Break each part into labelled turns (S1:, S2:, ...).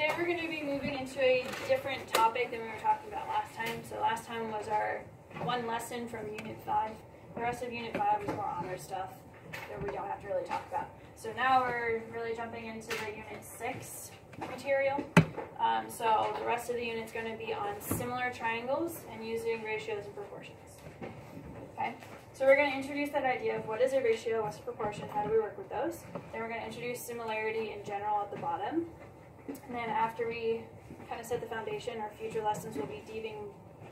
S1: today we're going to be moving into a different topic than we were talking about last time. So last time was our one lesson from Unit 5. The rest of Unit 5 is more honor stuff that we don't have to really talk about. So now we're really jumping into the Unit 6 material. Um, so the rest of the unit is going to be on similar triangles and using ratios and proportions. Okay, so we're going to introduce that idea of what is a ratio, what's a proportion, how do we work with those. Then we're going to introduce similarity in general at the bottom. And then after we kind of set the foundation, our future lessons will be diving,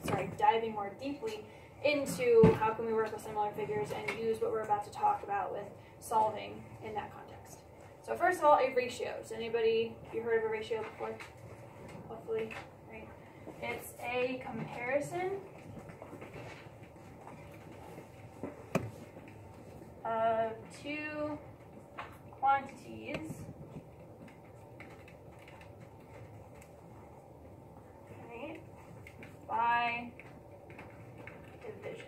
S1: sorry, diving more deeply into how can we work with similar figures and use what we're about to talk about with solving in that context. So first of all, a ratio. Has anybody, you heard of a ratio before? Hopefully, right? It's a comparison of two quantities right, by division.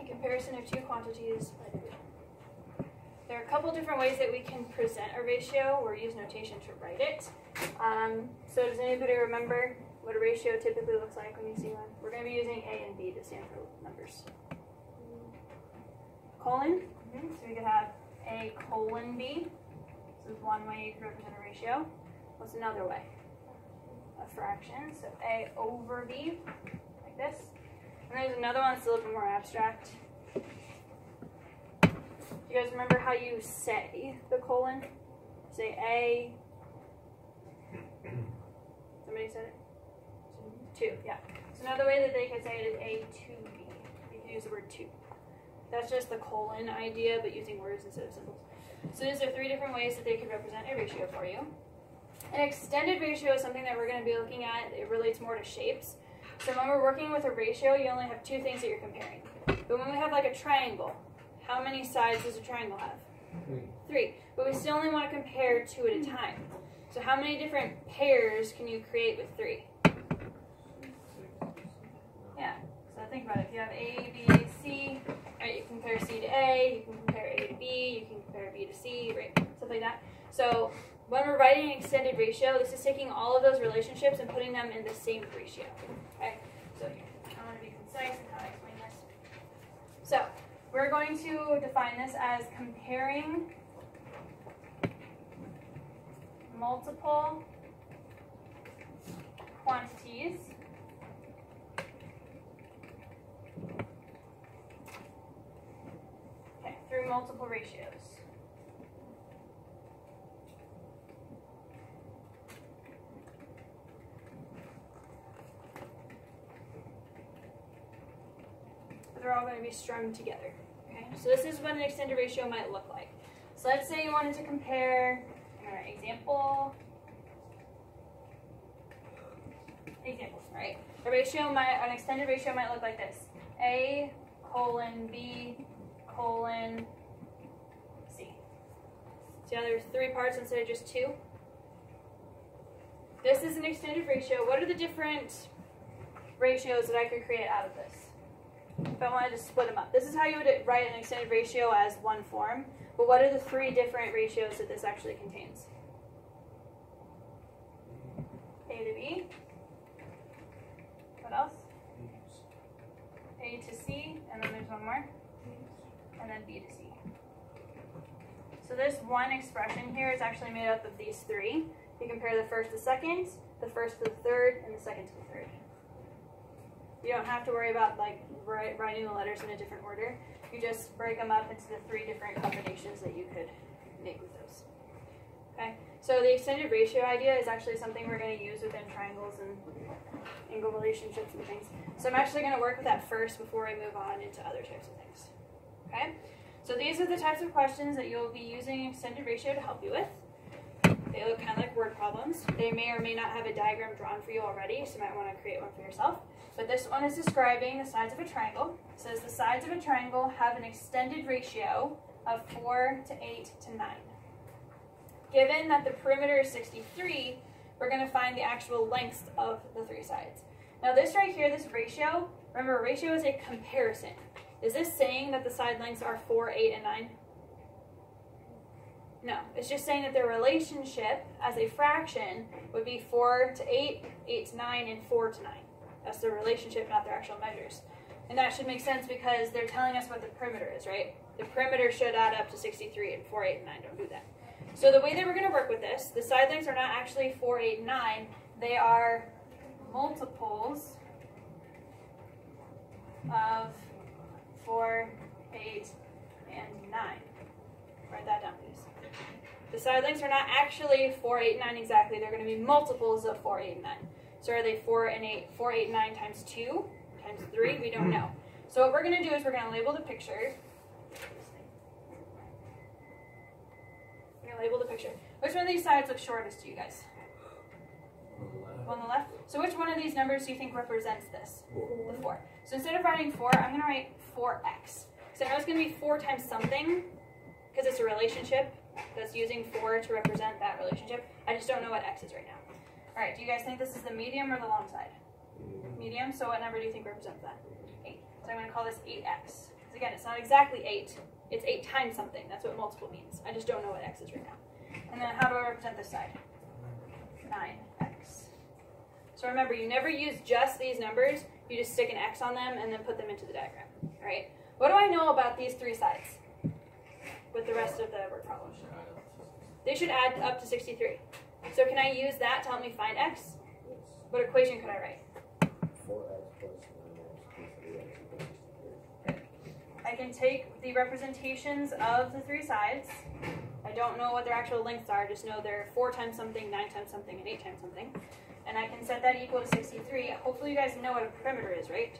S1: In comparison of two quantities by division. There are a couple different ways that we can present a ratio or use notation to write it. Um, so does anybody remember what a ratio typically looks like when you see one? We're going to be using A and B to stand for numbers. Colon, mm -hmm. so we could have A colon B. This is one way you could represent a ratio. What's another way? A fraction, so A over B, like this. And there's another one that's a little bit more abstract. Do you guys remember how you say the colon? Say A. Somebody said it? Two, yeah. So another way that they could say it is A2B. You can use the word to. That's just the colon idea, but using words instead of symbols. So these are three different ways that they could represent a ratio for you. An extended ratio is something that we're going to be looking at. It relates more to shapes. So when we're working with a ratio, you only have two things that you're comparing. But when we have like a triangle, how many sides does a triangle have? Three. Three. But we still only want to compare two at a time. So how many different pairs can you create with three? Yeah. So think about it. If you have A, B, C, right, you can compare C to A, you can compare A to B, you can compare B to C, right? Stuff like that. So when we're writing an extended ratio, this is taking all of those relationships and putting them in the same ratio. Okay? So I want to be concise in how I explain this. So we're going to define this as comparing multiple quantities okay, through multiple ratios. They're all going to be strung together. Okay, so this is what an extended ratio might look like. So let's say you wanted to compare Alright, example. Examples, right? A ratio might, an extended ratio might look like this. A colon B colon C. See how there's three parts instead of just two? This is an extended ratio. What are the different ratios that I could create out of this? If I wanted to split them up. This is how you would write an extended ratio as one form. But what are the three different ratios that this actually contains? A to B. What else? A to C, and then there's one more. And then B to C. So this one expression here is actually made up of these three. You compare the first to the second, the first to the third, and the second to the third. You don't have to worry about like writing the letters in a different order. You just break them up into the three different combinations that you could make with those. Okay, so the extended ratio idea is actually something we're going to use within triangles and angle relationships and things. So I'm actually going to work with that first before I move on into other types of things. Okay, so these are the types of questions that you'll be using extended ratio to help you with. They look kind of like word problems. They may or may not have a diagram drawn for you already, so you might want to create one for yourself. But this one is describing the sides of a triangle. It says the sides of a triangle have an extended ratio of 4 to 8 to 9. Given that the perimeter is 63, we're going to find the actual lengths of the three sides. Now this right here, this ratio, remember ratio is a comparison. Is this saying that the side lengths are 4, 8, and 9? No, it's just saying that their relationship as a fraction would be 4 to 8, 8 to 9, and 4 to 9. That's their relationship, not their actual measures. And that should make sense because they're telling us what the perimeter is, right? The perimeter should add up to 63, and 4, 8, and 9 don't do that. So the way that we're going to work with this, the side lengths are not actually 4, 8, and 9. They are multiples of 4, 8, and 9. Write that down, please. The side lengths are not actually 4, 8, 9 exactly. They're going to be multiples of 4, 8, and 9. So are they 4 and 8, 4, 8, 9 times 2 times 3? We don't know. So what we're going to do is we're going to label the picture. We're going to label the picture. Which one of these sides looks shortest to you guys? On the left. So which one of these numbers do you think represents this? The 4. So instead of writing 4, I'm going to write 4x. So now it's going to be 4 times something, because it's a relationship that's using 4 to represent that relationship. I just don't know what x is right now. All right, do you guys think this is the medium or the long side? Mm. Medium, so what number do you think represents that? 8. So I'm going to call this 8x. Because again, it's not exactly 8. It's 8 times something. That's what multiple means. I just don't know what x is right now. And then how do I represent this side? 9x. So remember, you never use just these numbers. You just stick an x on them and then put them into the diagram. All right? What do I know about these three sides with the rest of the word problem? They should add up to 63. So can I use that to help me find x? Yes. What equation could I write?
S2: 4x plus 9x plus 3x
S1: I can take the representations of the three sides. I don't know what their actual lengths are, just know they're 4 times something, 9 times something, and 8 times something. And I can set that equal to 63. Hopefully you guys know what a perimeter is, right?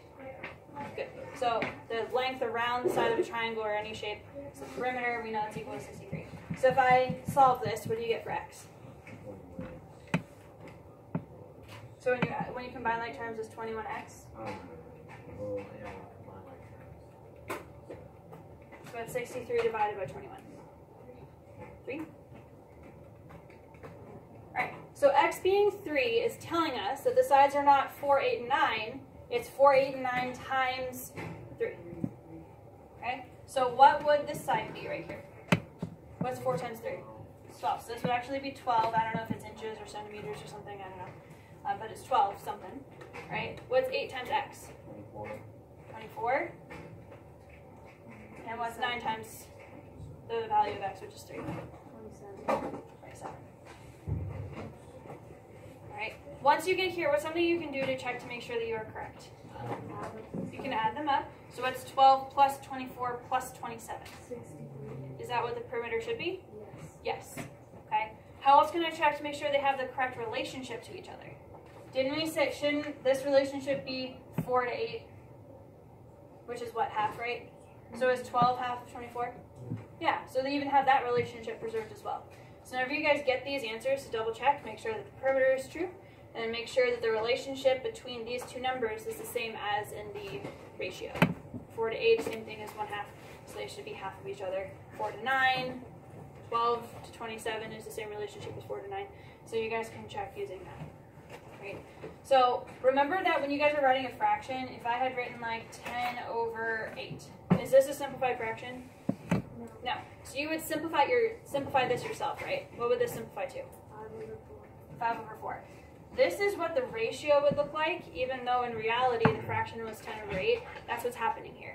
S1: Good. So the length around the side of a triangle or any shape is the perimeter. We know it's equal to 63. So if I solve this, what do you get for x? So when you when you combine like terms, it's 21x.
S2: Um, well, yeah, combine like terms.
S1: So it's 63 divided by 21. 3. Alright, so x being 3 is telling us that the sides are not 4, 8, and 9. It's 4, 8, and 9 times 3. Okay? So what would this side be right here? What's 4 times 3? 12. So this would actually be 12. I don't know if it's inches or centimeters or something. I don't know. Uh, but it's 12 something. Right? What's 8 times x?
S2: 24.
S1: 24. And what's 9 times the value of x, which is 3? 27. Alright. Once you get here, what's something you can do to check to make sure that you are correct? You can add them up. So what's 12 plus 24 plus 27? Is that what the perimeter should be? Yes. Yes. Okay. How else can I check to make sure they have the correct relationship to each other? Didn't we say, shouldn't this relationship be 4 to 8? Which is what, half, right? So is 12 half of 24? Yeah, so they even have that relationship preserved as well. So whenever you guys get these answers, double check, make sure that the perimeter is true, and make sure that the relationship between these two numbers is the same as in the ratio. 4 to 8, same thing as 1 half, so they should be half of each other. 4 to 9, 12 to 27 is the same relationship as 4 to 9, so you guys can check using that. Right. So remember that when you guys are writing a fraction, if I had written like 10 over 8, is this a simplified fraction? No. So you would simplify your simplify this yourself, right? What would this simplify to? 5 over 4. 5 over 4. This is what the ratio would look like, even though in reality the fraction was 10 over 8. That's what's happening here.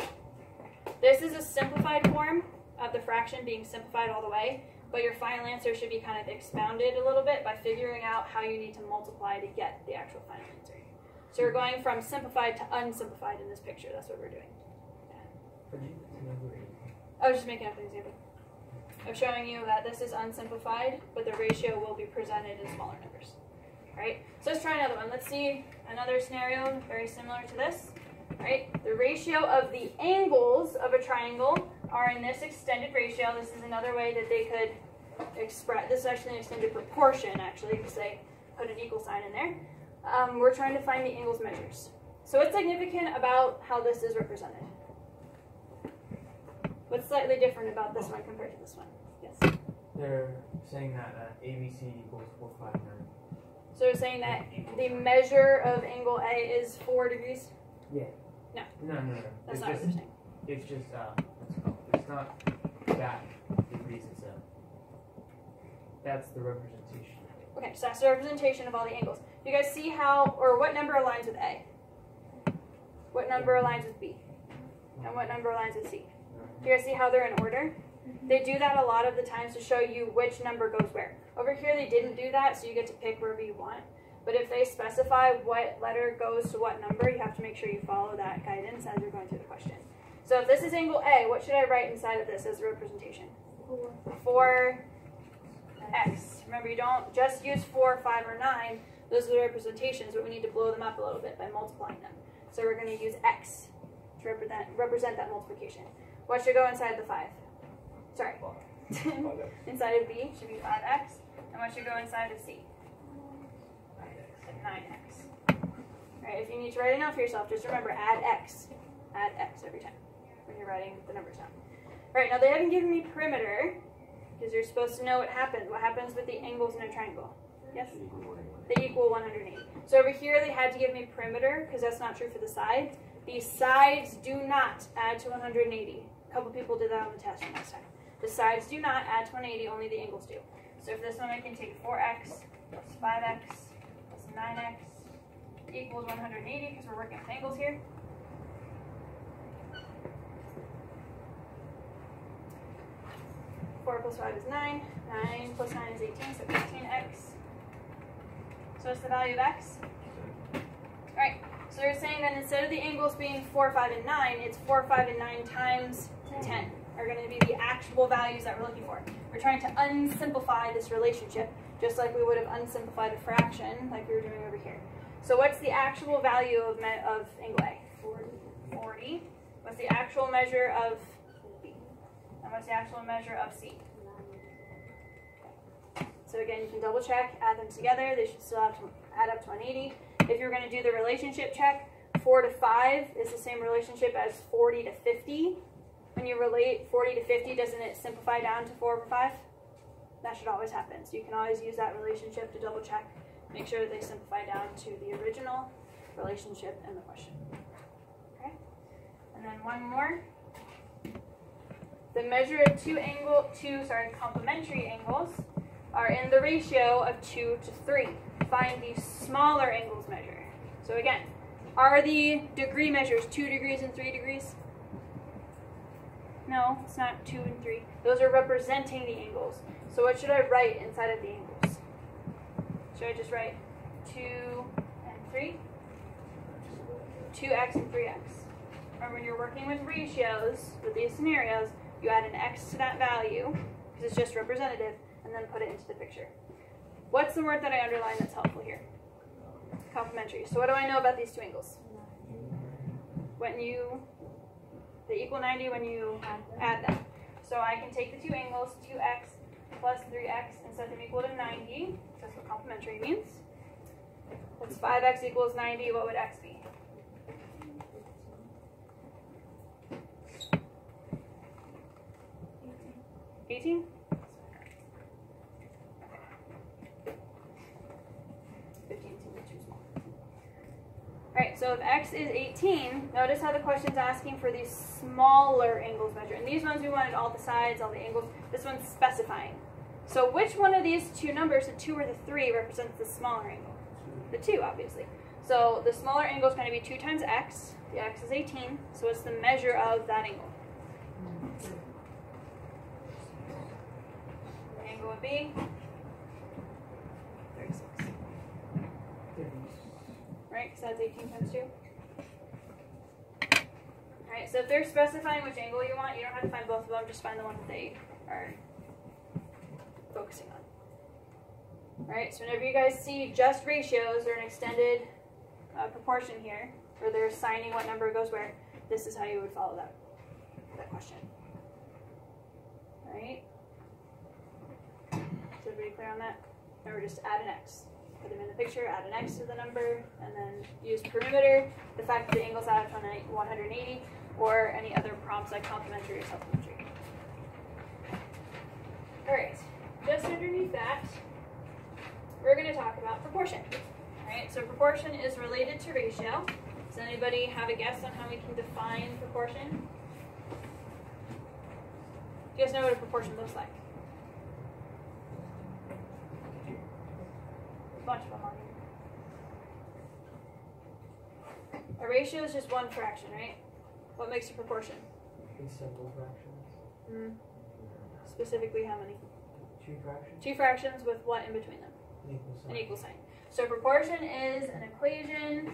S1: This is a simplified form of the fraction being simplified all the way, but your final answer should be kind of expounded a little bit by figuring out how you need to multiply to get the actual final answer. So we're going from simplified to unsimplified in this picture. That's what we're doing. I was just making up an example. I'm showing you that this is unsimplified, but the ratio will be presented in smaller numbers. Alright, so let's try another one. Let's see another scenario very similar to this. Alright, the ratio of the angles of a triangle are in this extended ratio. This is another way that they could express, this is actually an extended proportion actually, because they put an equal sign in there. Um, we're trying to find the angles measures. So what's significant about how this is represented? What's slightly different about this one compared to this one? Yes.
S3: They're saying that uh, ABC equals 459.
S1: So they're saying that the measure of angle A is four degrees?
S3: Yeah.
S1: No.
S3: No, no, no.
S1: That's
S3: it's
S1: not what
S3: just,
S1: they're saying.
S3: It's just, uh, what's it called? It's not that degrees, it's a That's the representation.
S1: Okay, so that's the representation of all the angles. Do you guys see how, or what number aligns with A? What number aligns with B? And what number aligns with C? Do you guys see how they're in order? Mm-hmm. They do that a lot of the times to show you which number goes where. Over here they didn't do that, so you get to pick wherever you want. But if they specify what letter goes to what number, you have to make sure you follow that guidance as you're going through the question. So if this is angle A, what should I write inside of this as a representation? 4 x. Remember, you don't just use 4, 5, or 9. Those are the representations, but we need to blow them up a little bit by multiplying them. So we're going to use x to represent, represent that multiplication. What should go inside the 5? Sorry. inside of B should be 5x. And what should go inside of C? 9x. Alright, if you need to write it out for yourself, just remember add x. Add x every time when you're writing the numbers down. Alright, now they haven't given me perimeter because you're supposed to know what happens. What happens with the angles in a triangle? Yes? They equal 180. So over here they had to give me perimeter because that's not true for the sides. The sides do not add to 180. A couple people did that on the test last time. The sides do not add to 180, only the angles do. So for this one I can take 4x plus 5x plus 9x equals 180 because we're working with angles here. Four plus five is nine. Nine plus nine is 18, so 18x. So what's the value of x? Alright, so they're saying that instead of the angles being 4, 5, and 9, it's 4, 5, and 9 times 10 are going to be the actual values that we're looking for. We're trying to unsimplify this relationship, just like we would have unsimplified a fraction, like we were doing over here. So what's the actual value of, of angle A? 40. 40. What's the actual measure of? And what's the actual measure of C? So again, you can double check, add them together. They should still have to add up to 180. If you're going to do the relationship check, 4 to 5 is the same relationship as 40 to 50. When you relate 40 to 50, doesn't it simplify down to 4 over 5? That should always happen. So you can always use that relationship to double check. Make sure that they simplify down to the original relationship in the question. Okay? And then one more. The measure of two angle, two, sorry, complementary angles are in the ratio of 2 to 3. Find the smaller angles measure. So again, are the degree measures 2 degrees and 3 degrees? No, it's not 2 and 3. Those are representing the angles. So what should I write inside of the angles? Should I just write 2 and 3? 2x and 3x. Remember, when you're working with ratios, with these scenarios, you add an x to that value, because it's just representative, and then put it into the picture. What's the word that I underline that's helpful here? Complementary. So what do I know about these two angles? When you, they equal 90 when you add them. So I can take the two angles, 2x plus 3x, and set them equal to 90. That's what complementary means. That's 5x equals 90. What would x be? 18? Alright, so if x is 18, notice how the question's asking for these smaller angles measured. And these ones we wanted all the sides, all the angles. This one's specifying. So which one of these two numbers, the 2 or the 3, represents the smaller angle? The 2, obviously. So the smaller angle is going to be 2 times x. The x is 18, so it's the measure of that angle. The angle be 36. Right, because that's 18 times 2. Alright, so if they're specifying which angle you want, you don't have to find both of them, just find the one that they are focusing on. Alright, so whenever you guys see just ratios or an extended uh, proportion here, where they're assigning what number goes where, this is how you would follow that, that question. Alright? Everybody clear on that? Remember, just add an x. Put them in the picture, add an x to the number, and then use perimeter, the fact that the angle's out of 180, or any other prompts like complementary or supplementary. Alright, just underneath that, we're going to talk about proportion. Alright, so proportion is related to ratio. Does anybody have a guess on how we can define proportion? Do you guys know what a proportion looks like? Bunch of them on here. A ratio is just one fraction, right? What makes a proportion?
S3: In simple fractions.
S1: Mm. Specifically, how many?
S3: Two fractions.
S1: Two fractions with what in between them?
S3: An Equal sign.
S1: An equal sign. So proportion is an equation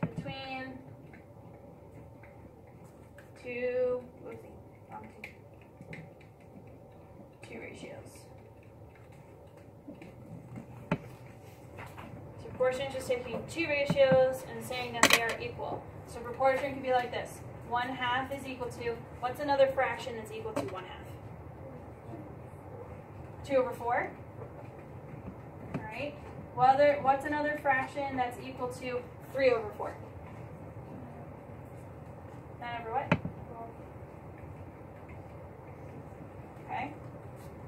S1: between two, what was it? Two. Two ratios. So proportion is just taking two ratios and saying that they are equal. So proportion can be like this. One half is equal to, what's another fraction that's equal to one half? 2 over 4. Alright. Well, other, what's another fraction that's equal to 3 over 4? 9 over what? Okay.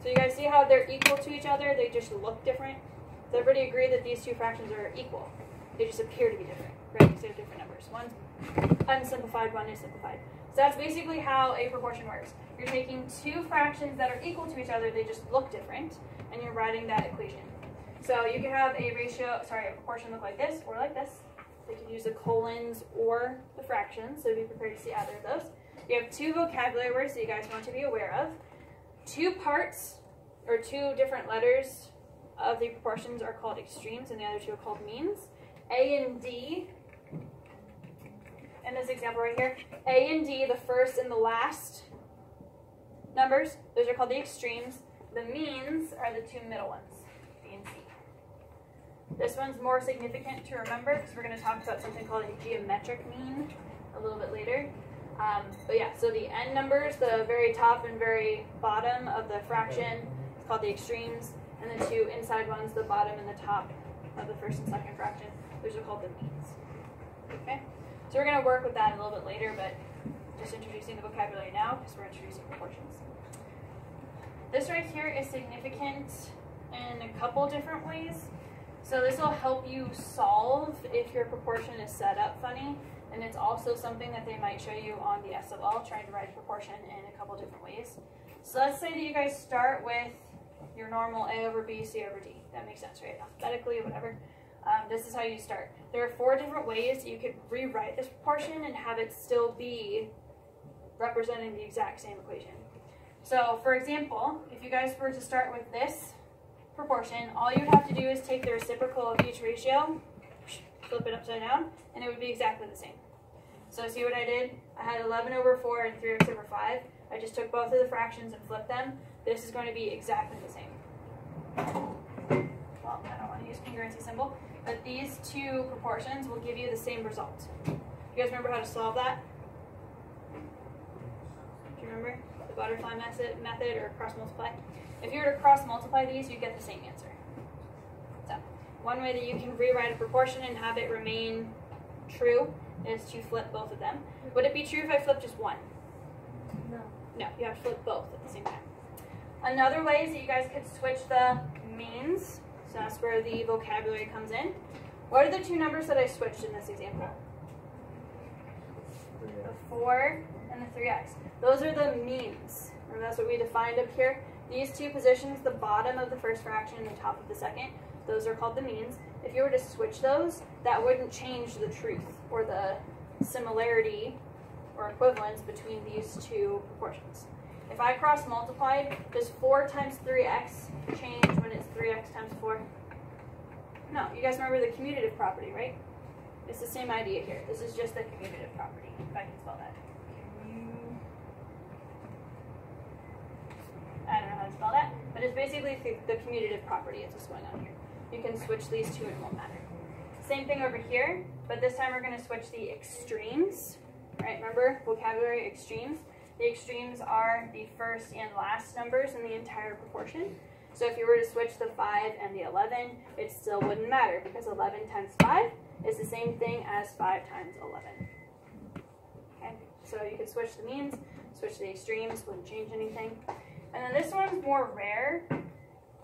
S1: So you guys see how they're equal to each other? They just look different? Does everybody agree that these two fractions are equal? They just appear to be different, right? Because they have different numbers. One's unsimplified, one is simplified. So that's basically how a proportion works. You're taking two fractions that are equal to each other, they just look different, and you're writing that equation. So you can have a ratio, sorry, a proportion look like this or like this. They can use the colons or the fractions, so be prepared to see either of those. You have two vocabulary words that you guys want to be aware of. Two parts, or two different letters of the proportions are called extremes, and the other two are called means. A and D in this example right here, A and D, the first and the last numbers, those are called the extremes. The means are the two middle ones, B and C. This one's more significant to remember because we're going to talk about something called a geometric mean a little bit later. Um, but yeah, so the end numbers, the very top and very bottom of the fraction, is called the extremes, and the two inside ones, the bottom and the top of the first and second fraction, those are called the means. Okay? So we're going to work with that a little bit later, but just introducing the vocabulary now because we're introducing proportions. This right here is significant in a couple different ways. So this will help you solve if your proportion is set up funny. And it's also something that they might show you on the SOL, trying to write a proportion in a couple different ways. So let's say that you guys start with your normal A over B, C over D. That makes sense, right? Alphabetically, whatever. Um, this is how you start. There are four different ways you could rewrite this proportion and have it still be representing the exact same equation. So, for example, if you guys were to start with this proportion, all you'd have to do is take the reciprocal of each ratio, flip it upside down, and it would be exactly the same. So see what I did? I had 11 over 4 and 3x over 5. I just took both of the fractions and flipped them. This is going to be exactly the same. Well, I don't want to use congruency symbol, but these two proportions will give you the same result. You guys remember how to solve that? Do you remember? The butterfly method, method or cross multiply? If you were to cross multiply these, you'd get the same answer. So, one way that you can rewrite a proportion and have it remain true is to flip both of them. Would it be true if I flipped just one?
S4: No.
S1: No, you have to flip both at the same time. Another way is that you guys could switch the means. So that's where the vocabulary comes in. What are the two numbers that I switched in this example? The 4 and the 3x. Those are the means. Remember that's what we defined up here. These two positions, the bottom of the first fraction and the top of the second, those are called the means. If you were to switch those, that wouldn't change the truth or the similarity or equivalence between these two proportions. If I cross multiplied, does 4 times 3x change when it's 3x times 4? No, you guys remember the commutative property, right? It's the same idea here. This is just the commutative property, if I can spell that. I don't know how to spell that, but it's basically the, commutative property is what's going on here. You can switch these two and it won't matter. Same thing over here, but this time we're going to switch the extremes, right? Remember, vocabulary extremes. The extremes are the first and last numbers in the entire proportion. So if you were to switch the 5 and the 11, it still wouldn't matter because 11 times 5 is the same thing as 5 times 11. Okay, so you could switch the means, switch the extremes, wouldn't change anything. And then this one's more rare,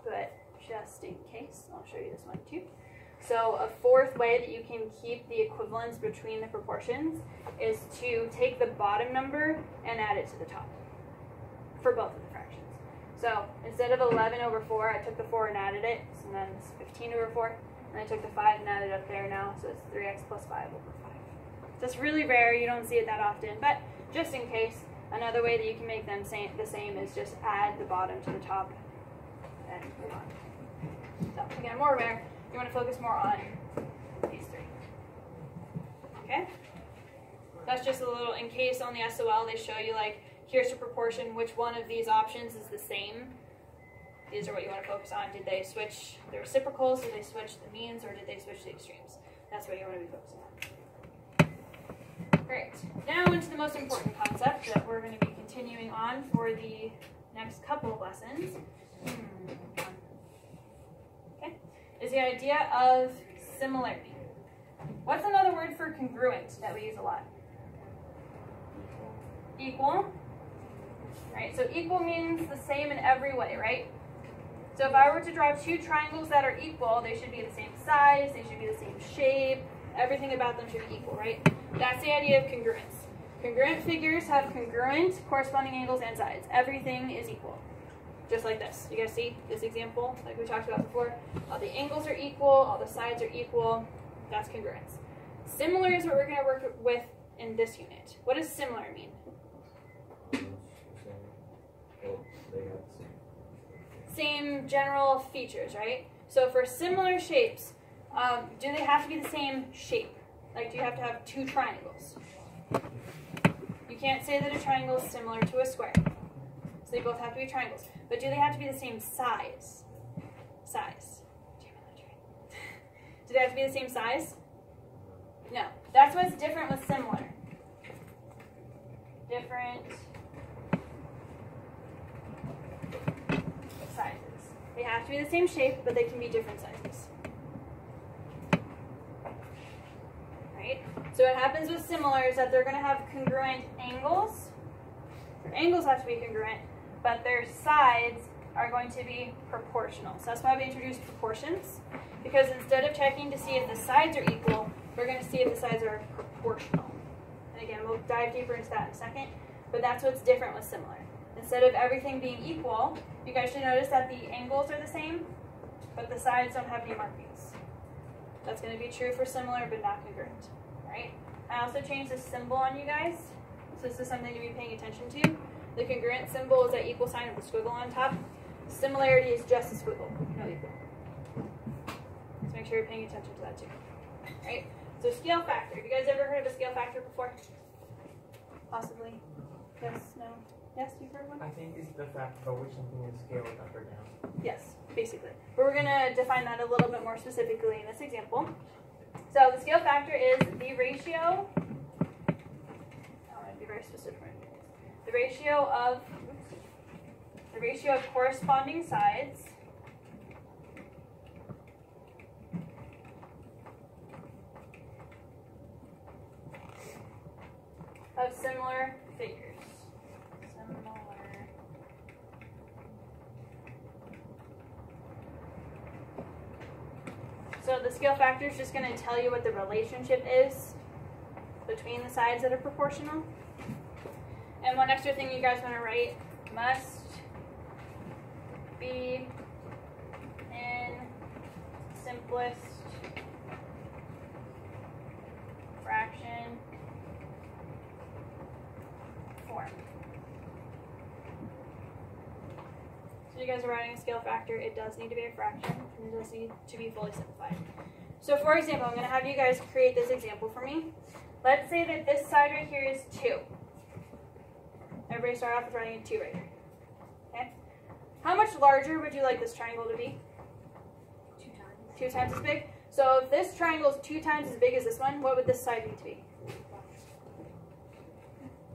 S1: but just in case, I'll show you this one too. So a fourth way that you can keep the equivalence between the proportions is to take the bottom number and add it to the top for both of the fractions. So instead of 11 over 4, I took the 4 and added it, so then it's 15 over 4. And I took the 5 and added it up there now, so it's 3x plus 5 over 5. That's really rare, you don't see it that often, but just in case, another way that you can make them the same is just add the bottom to the top and move on. So again, more rare, you want to focus more on these three. Okay? That's just a little, in case on the SOL they show you like, here's the proportion, which one of these options is the same. These are what you want to focus on. Did they switch the reciprocals? Did they switch the means? Or did they switch the extremes? That's what you want to be focusing on. Great. Now into the most important concept that we're going to be continuing on for the next couple of lessons. Hmm. Is the idea of similarity. What's another word for congruent that we use a lot? Equal. Right, so equal means the same in every way, right? So if I were to draw two triangles that are equal, they should be the same size, they should be the same shape, everything about them should be equal, right? That's the idea of congruence. Congruent figures have congruent corresponding angles and sides. Everything is equal. Just like this. You guys see this example, like we talked about before? All the angles are equal, all the sides are equal. That's congruence. Similar is what we're going to work with in this unit. What does similar mean? Same general features, right? So for similar shapes, um, do they have to be the same shape? Like, do you have to have two triangles? You can't say that a triangle is similar to a square. So they both have to be triangles. But do they have to be the same size? Size. Do they have to be the same size? No. That's what's different with similar. Different sizes. They have to be the same shape, but they can be different sizes. Right? So what happens with similar is that they're going to have congruent angles. Their angles have to be congruent, but their sides are going to be proportional. So that's why we introduced proportions, because instead of checking to see if the sides are equal, we're going to see if the sides are proportional. And again, we'll dive deeper into that in a second, but that's what's different with similar. Instead of everything being equal, you guys should notice that the angles are the same, but the sides don't have any markings. That's going to be true for similar, but not congruent, right? I also changed the symbol on you guys, so this is something to be paying attention to. The congruent symbol is that equal sign with the squiggle on top. Similarity is just a squiggle, no equal. So make sure you're paying attention to that too. Right? So scale factor. Have you guys ever heard of a scale factor before? Possibly. Yes, no. Yes, you've heard one?
S3: I think it's the fact by which something is scaled up or down.
S1: Yes, basically. But we're going to define that a little bit more specifically in this example. So the scale factor is the ratio, I want to be very specific. The ratio of, the ratio of corresponding sides of similar figures. Similar. So the scale factor is just going to tell you what the relationship is between the sides that are proportional. And one extra thing you guys want to write must be in simplest fraction form. So you guys are writing a scale factor, it does need to be a fraction, and it does need to be fully simplified. So for example, I'm going to have you guys create this example for me. Let's say that this side right here is 2. Everybody start off with writing a 2 right here. Okay? How much larger would you like this triangle to be?
S4: Two times.
S1: Two times as big? So if this triangle is two times as big as this one, what would this side need to be?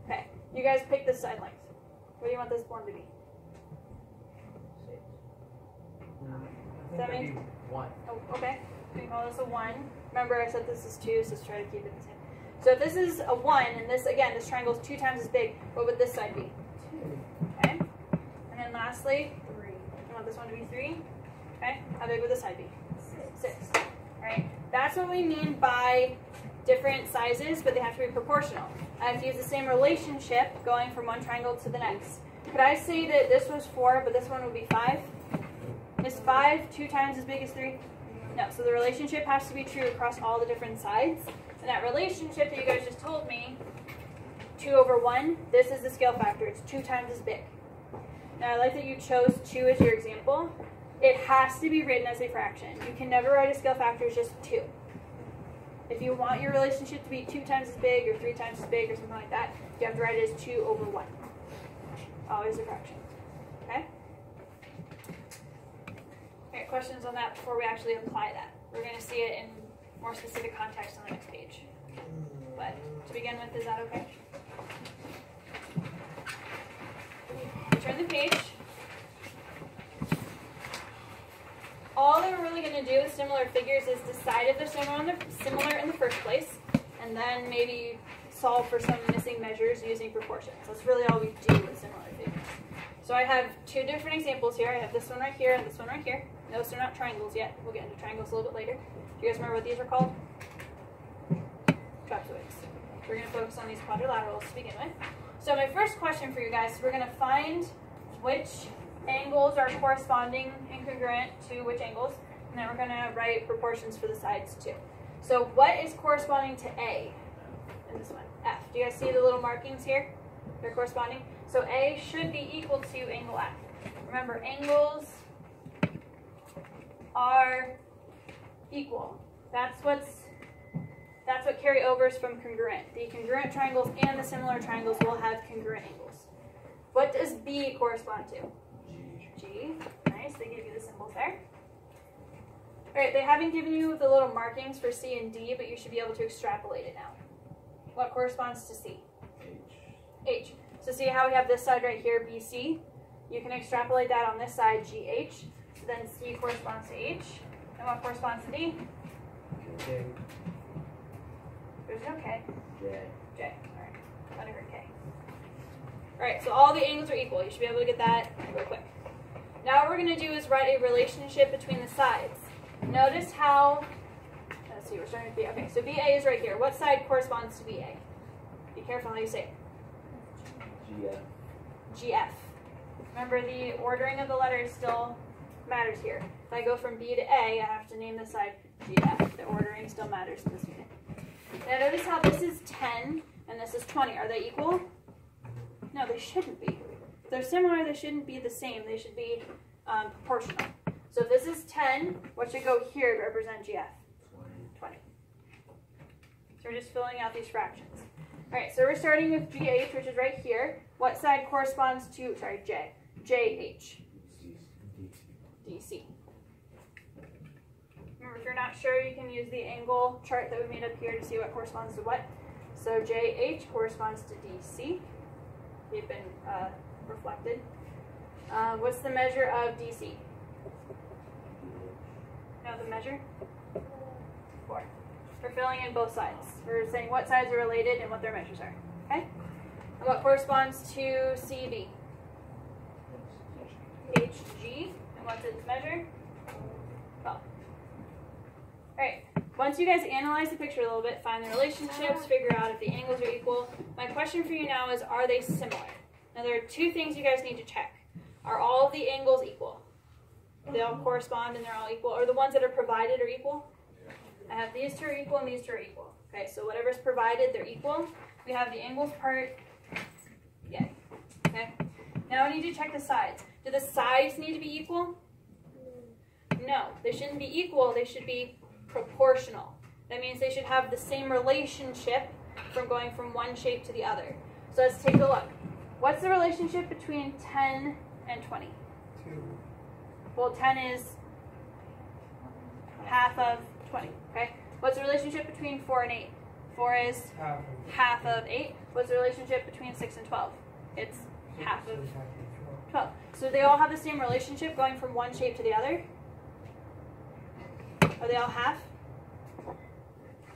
S1: Okay, you guys pick this side length. What do you want this one to be?
S3: I think
S1: That
S3: that'd
S1: means-
S3: one.
S1: Oh, okay. We can call this a 1. Remember I said this is 2, so let's try to keep it the same. So if this is a 1, and this, again, this triangle is two times as big, what would this side be? 2. Okay. And then lastly,
S4: Three.
S1: you want this one to be 3? Okay. How big would this side be?
S4: Six.
S1: 6. Right? That's what we mean by different sizes, but they have to be proportional. I have to use the same relationship going from one triangle to the next. could I say that this was 4, but this one would be 5? Is 5 two times as big as 3? No, so the relationship has to be true across all the different sides. And that relationship that you guys just told me, 2 over 1, this is the scale factor. It's 2 times as big. Now, I like that you chose 2 as your example. It has to be written as a fraction. You can never write a scale factor as just 2. If you want your relationship to be 2 times as big or 3 times as big or something like that, you have to write it as 2 over 1. Always a fraction. Okay? Alright, questions on that before we actually apply that? We're going to see it in more specific context on the next page. But to begin with, is that okay? Turn the page. All they were really going to do with similar figures is decide if they're similar in the, similar in the first place, and then maybe solve for some missing measures using proportions. That's really all we do with similar figures. So I have two different examples here. I have this one right here and this one right here. Notice they're not triangles yet. We'll get into triangles a little bit later. Do you guys remember what these are called? Trapezoids. We're going to focus on these quadrilaterals to begin with. So my first question for you guys, we're going to find which angles are corresponding and congruent to which angles, and then we're going to write proportions for the sides too. So what is corresponding to A in this one? F. Do you guys see the little markings here? They're corresponding. So A should be equal to angle F. Remember, angles are equal. That's what's that's what carryovers from congruent. The congruent triangles and the similar triangles will have congruent angles. What does B correspond to? G. Nice, they give you the symbols there. Alright, they haven't given you the little markings for C and D, but you should be able to extrapolate it now. What corresponds to C?
S2: H.
S1: H. So see how we have this side right here, BC? You can extrapolate that on this side, GH. So then C corresponds to H. And what corresponds to D?
S2: K.
S1: There's no K.
S2: J.
S1: J. Alright. Heard K. Alright, so all the angles are equal. You should be able to get that real quick. Now what we're going to do is write a relationship between the sides. Notice how, let's see, we're starting with B. Okay, so BA is right here. What side corresponds to BA? Be careful how you say it.
S2: G. F.
S1: GF. Remember, the ordering of the letters still matters here. If I go from B to A, I have to name the side GF. The ordering still matters in this unit. Now notice how this is 10 and this is 20. Are they equal? No, they shouldn't be. If they're similar, they shouldn't be the same. They should be um, proportional. So if this is 10, what should go here to represent GF? 20. So we're just filling out these fractions. All right, so we're starting with GH, which is right here. What side corresponds to, sorry, J? JH. DC. Remember, if you're not sure, you can use the angle chart that we made up here to see what corresponds to what. So JH corresponds to DC. They've been uh, reflected. Uh, what's the measure of DC? No, the measure? Four. We're filling in both sides. We're saying what sides are related and what their measures are. Okay? And what corresponds to CB? HG. What's its measured, 12. Alright, once you guys analyze the picture a little bit, find the relationships, figure out if the angles are equal, my question for you now is are they similar? Now there are two things you guys need to check. Are all of the angles equal? They all mm-hmm. correspond and they're all equal? Or the ones that are provided are equal? I have these two are equal and these two are equal. Okay, so whatever's provided, they're equal. We have the angles part, yay. Okay, now I need to check the sides. Do the sides need to be equal? No, they shouldn't be equal, they should be proportional. That means they should have the same relationship from going from one shape to the other. So let's take a look. What's the relationship between 10 and 20?
S3: Two.
S1: Well, 10 is half of 20, okay? What's the relationship between 4 and 8? 4 is
S3: Half of.
S1: half of 8. What's the relationship between 6 and 12? It's half of 12. So they all have the same relationship going from one shape to the other? Are they all half?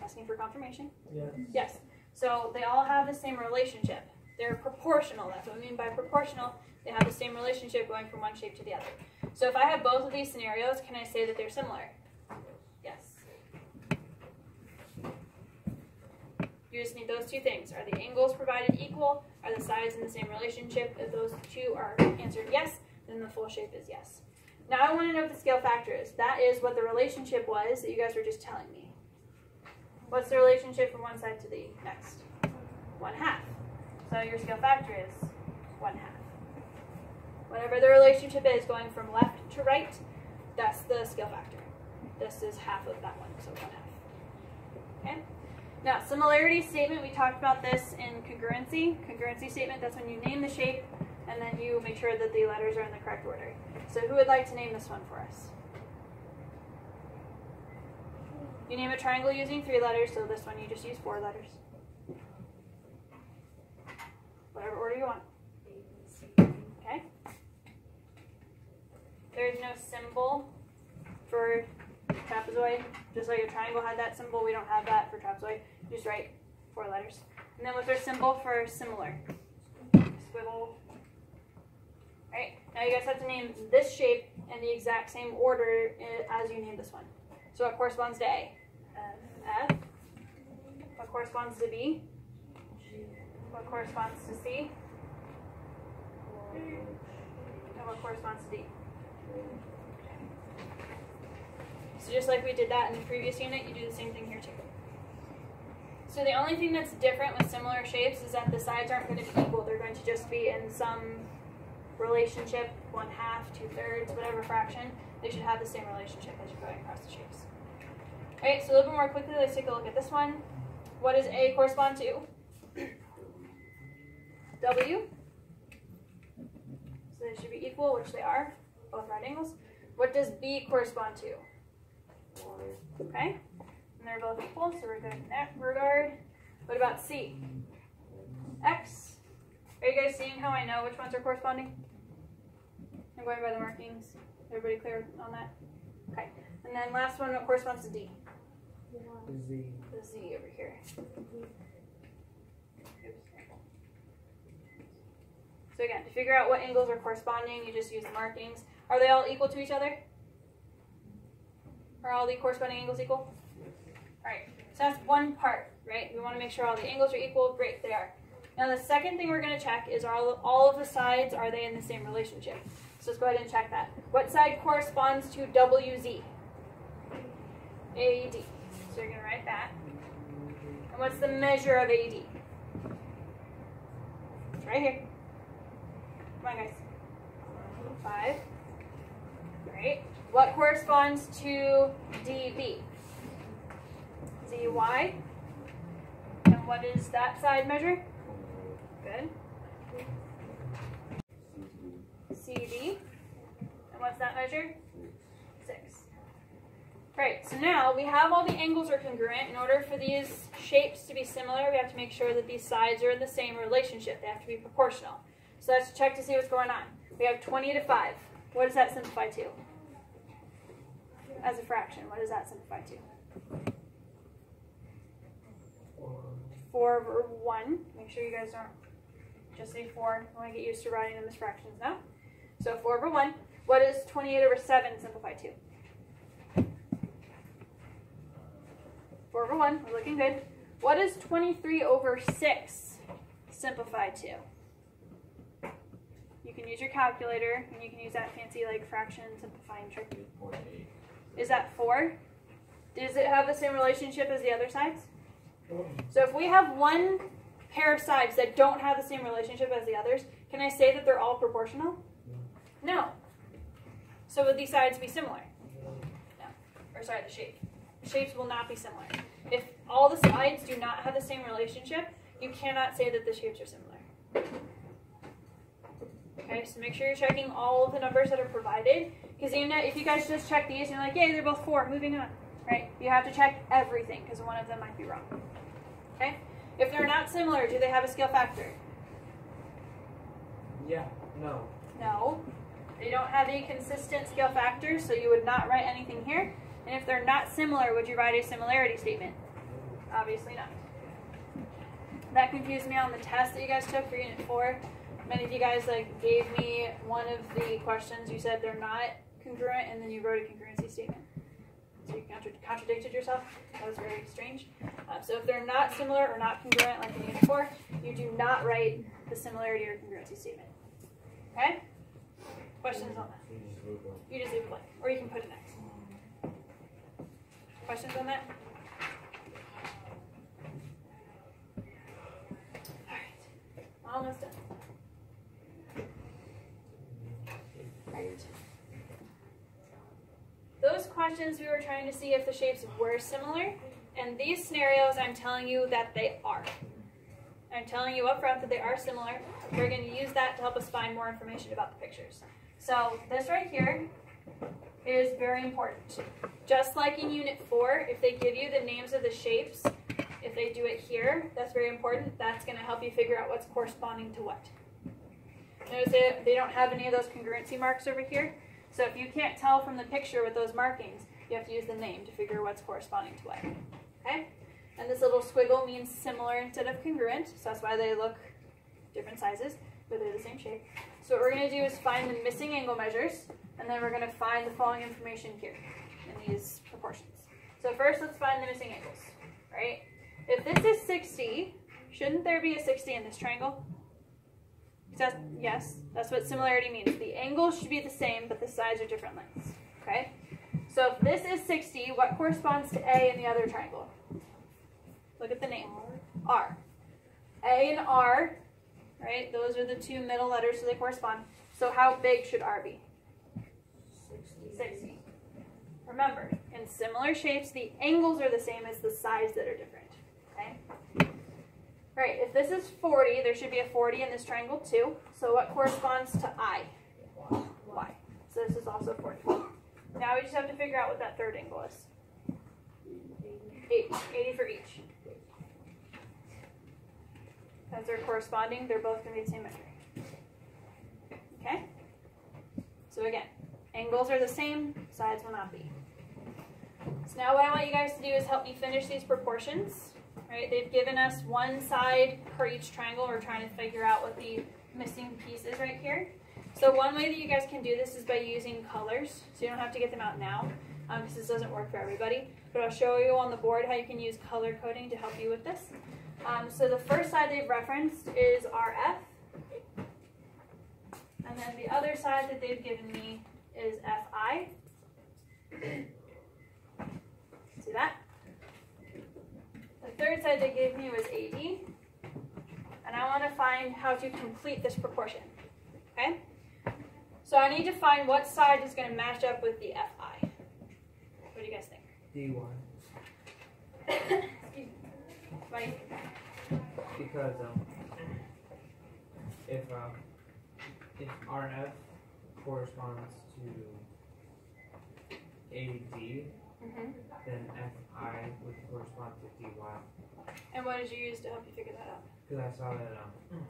S1: Asking for confirmation.
S3: Yeah.
S1: Yes. So they all have the same relationship. They're proportional. That's what I mean by proportional. They have the same relationship going from one shape to the other. So if I have both of these scenarios, can I say that they're similar? Yes. You just need those two things. Are the angles provided equal? Are the sides in the same relationship? If those two are answered yes, then the full shape is yes. Now I want to know what the scale factor is. That is what the relationship was that you guys were just telling me. What's the relationship from one side to the next? One half. So your scale factor is one half. Whatever the relationship is going from left to right, that's the scale factor. This is half of that one, so one half. Okay? Now, similarity statement, we talked about this in congruency. Congruency statement, that's when you name the shape and then you make sure that the letters are in the correct order. So who would like to name this one for us? You name a triangle using three letters, so this one you just use four letters. Whatever order you want. Okay? There's no symbol for trapezoid. Just like a triangle had that symbol, we don't have that for trapezoid. Just write four letters. And then what's our symbol for similar? Swivel. Alright, now you guys have to name this shape in the exact same order as you named this one. So what corresponds to A? Um, F. What corresponds to B? What corresponds to C? And what corresponds to D? So just like we did that in the previous unit, you do the same thing here too. So the only thing that's different with similar shapes is that the sides aren't going to be equal. They're going to just be in some relationship, one half, two thirds, whatever fraction. They should have the same relationship as you're going across the shapes. Alright, so a little bit more quickly, let's take a look at this one. What does A correspond to? W. So they should be equal, which they are, both right angles. What does B correspond to? Okay, and they're both equal, so we're good in that regard. What about C? X. Are you guys seeing how I know which ones are corresponding? I'm going by the markings. Everybody clear on that? Okay. And then last one, what corresponds to D?
S3: Z.
S1: The Z over here. So again, to figure out what angles are corresponding, you just use the markings. Are they all equal to each other? Are all the corresponding angles equal? Alright, so that's one part, right? We want to make sure all the angles are equal. Great, they are. Now the second thing we're going to check is are all, all of the sides, are they in the same relationship? So let's go ahead and check that. What side corresponds to WZ? AD. So you're going to write that. And what's the measure of AD? It's right here. Come on, guys. Five. Great. What corresponds to DB? ZY. And what is that side measure? Good. CD. And what's that measure? Six. Right, so now we have all the angles are congruent. In order for these shapes to be similar, we have to make sure that these sides are in the same relationship. They have to be proportional. So let's check to see what's going on. We have 20 to 5. What does that simplify to? As a fraction, what does that simplify to? 4 over 1. Make sure you guys don't just say 4. I want to get used to writing them as fractions now. So 4 over 1. What does 28 over 7 simplify to? 4 over 1. We're looking good. What does 23 over 6 simplify to? You can use your calculator, and you can use that fancy like fraction simplifying trick. Is that 4? Does it have the same relationship as the other sides? So if we have one pair of sides that don't have the same relationship as the others, can I say that they're all proportional? No. So would these sides be similar? No. Or sorry, the shape. The shapes will not be similar. If all the sides do not have the same relationship, you cannot say that the shapes are similar. Okay, so make sure you're checking all of the numbers that are provided. Because you know, if you guys just check these, you're like, yay, they're both four, moving on. Right? You have to check everything because one of them might be wrong. Okay? If they're not similar, do they have a scale factor?
S3: Yeah. No.
S1: No. They don't have a consistent scale factor, so you would not write anything here. And if they're not similar, would you write a similarity statement? Obviously not. That confused me on the test that you guys took for Unit 4. Many of you guys like gave me one of the questions. You said they're not congruent, and then you wrote a congruency statement. So you contra- contradicted yourself. That was very strange. Um, so if they're not similar or not congruent, like in Unit 4, you do not write the similarity or congruency statement. Okay? Questions on that?
S2: You just move on.
S1: You just leave it blank, or you can put an X. Questions on that? Alright, almost done. Right. Those questions we were trying to see if the shapes were similar, and these scenarios I'm telling you that they are. I'm telling you up front that they are similar. We're going to use that to help us find more information about the pictures. So this right here is very important. Just like in Unit 4, if they give you the names of the shapes, if they do it here, that's very important. That's going to help you figure out what's corresponding to what. Notice they, they don't have any of those congruency marks over here. So if you can't tell from the picture with those markings, you have to use the name to figure what's corresponding to what. Okay? And this little squiggle means similar instead of congruent, so that's why they look different sizes, but they're the same shape. So what we're going to do is find the missing angle measures, and then we're going to find the following information here in these proportions. So first, let's find the missing angles, right? If this is 60, shouldn't there be a 60 in this triangle? Yes, that's what similarity means. The angles should be the same, but the sides are different lengths, okay? So if this is 60, what corresponds to A in the other triangle? Look at the name, R. A and R, right? Those are the two middle letters, so they correspond. So how big should R be? 60. Remember, in similar shapes, the angles are the same as the sides that are different. Okay? Right, if this is 40, there should be a 40 in this triangle too. So what corresponds to I? Y. So this is also 40. Now we just have to figure out what that third angle is. 80, 80 for each. As they're corresponding, they're both going to be the same measure. Okay? So again, angles are the same, sides will not be. So now what I want you guys to do is help me finish these proportions. Right? They've given us one side per each triangle. We're trying to figure out what the missing piece is right here. So one way that you guys can do this is by using colors. So you don't have to get them out now um, because this doesn't work for everybody. But I'll show you on the board how you can use color coding to help you with this. Um, so the first side they've referenced is RF. And then the other side that they've given me is FI. See that? The third side they gave me was AD. And I want to find how to complete this proportion. Okay? So I need to find what side is going to match up with the FI. What do you guys think?
S3: D1.
S1: Excuse me. Why do you think that?
S3: Because um, if um, if RF corresponds to AD,
S1: Mhm.
S3: then FI would correspond to DY.
S1: And what did you use to help you figure that out?
S3: Because I saw that um,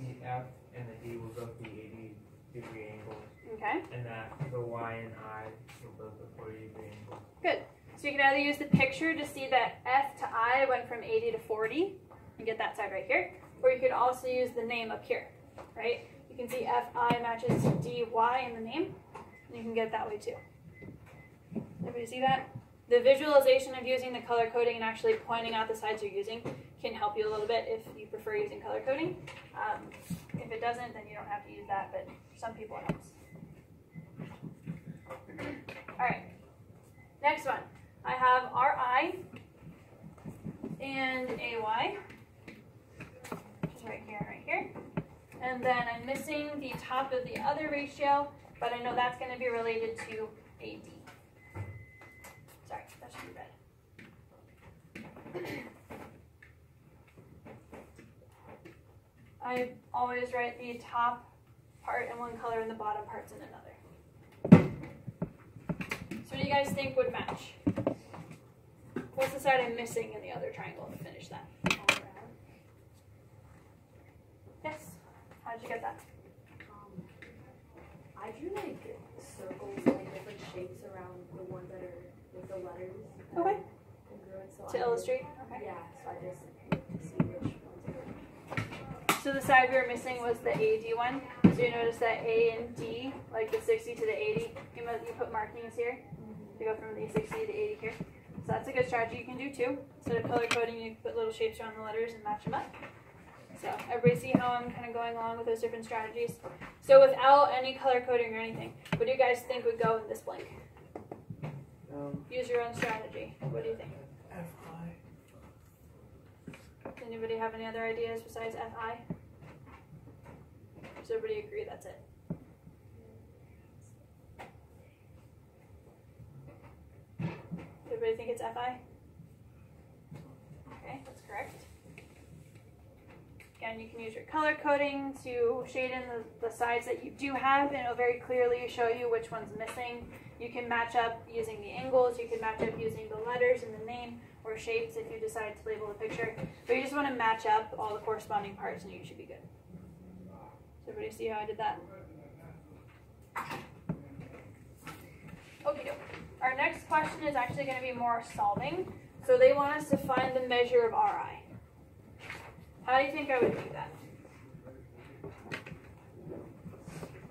S3: the F and the D will both be 80 degree angles,
S1: Okay.
S3: and that the Y and I will both be 40 degree angles. Good.
S1: So you can either use the picture to see that F to I went from 80 to 40 and get that side right here, or you could also use the name up here, right? You can see FI matches DY in the name, and you can get it that way too. Everybody see that? The visualization of using the color coding and actually pointing out the sides you're using can help you a little bit if you prefer using color coding. Um, if it doesn't, then you don't have to use that, but for some people it helps. All right, next one. I have RI and AY, which is right here and right here. And then I'm missing the top of the other ratio, but I know that's going to be related to AD. Sorry, that should be red. I always write the top part in one color and the bottom parts in another. So what do you guys think would match? What's the side I'm missing in the other triangle to finish that? Yes. How did you get that?
S4: Um, I drew like circles, like different shapes around the ones that are with the letters.
S1: Okay.
S4: Are Congruent, so
S1: To illustrate? Okay.
S4: yeah, so I just see which ones were.
S1: So the side we were missing was the AD one. So you notice that A and D, like the 60 to the 80, you, mu- you put markings here. to go from the 60 to 80 here. So that's a good strategy you can do too. Instead of color coding, you can put little shapes around the letters and match them up. So everybody see how I'm kind of going along with those different strategies? So without any color coding or anything, what do you guys think would go in this blank?
S3: Um,
S1: Use your own strategy. What do you think? Does anybody have any other ideas besides FI? Does everybody agree that's it? Everybody think it's FI? Okay, that's correct. Again, you can use your color coding to shade in the, the sides that you do have, and it'll very clearly show you which one's missing. You can match up using the angles, you can match up using the letters and the name, or shapes if you decide to label the picture. But you just want to match up all the corresponding parts and you should be good. Does everybody see how I did that? Okay, our next question is actually going to be more solving. So they want us to find the measure of RI. How do you think I would do that?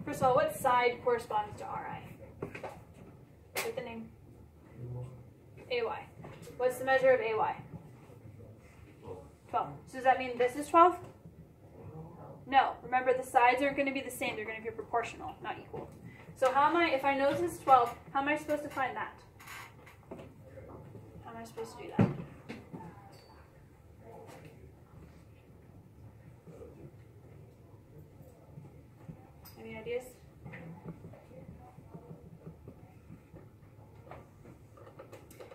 S1: First of all, what side corresponds to RI? Write the name. AY. What's the measure of AY? 12. So does that mean this is 12? No. Remember, the sides aren't going to be the same. They're going to be proportional, not equal. So how am I, if I know this is 12, how am I supposed to find that? How am I supposed to do that? Any ideas?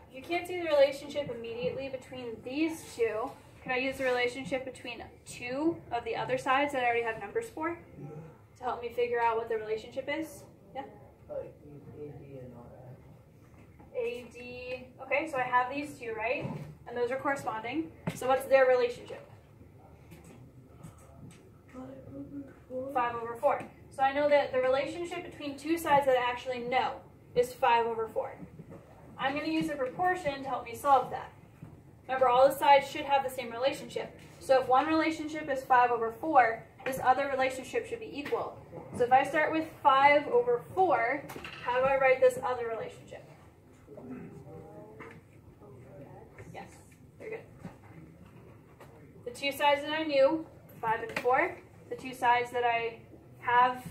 S1: If you can't see the relationship immediately between these two, can I use the relationship between two of the other sides that I already have numbers for to help me figure out what the relationship is?
S2: That.
S1: AD. Okay, so I have these two, right? And those are corresponding. So what's their relationship? 5 over 4. So I know that the relationship between two sides that I actually know is 5 over 4. I'm going to use a proportion to help me solve that. Remember, all the sides should have the same relationship. So if one relationship is 5 over 4, this other relationship should be equal. So if I start with 5 over 4, how do I write this other relationship? Yes, very good. The two sides that I knew, 5 and 4. The two sides that I have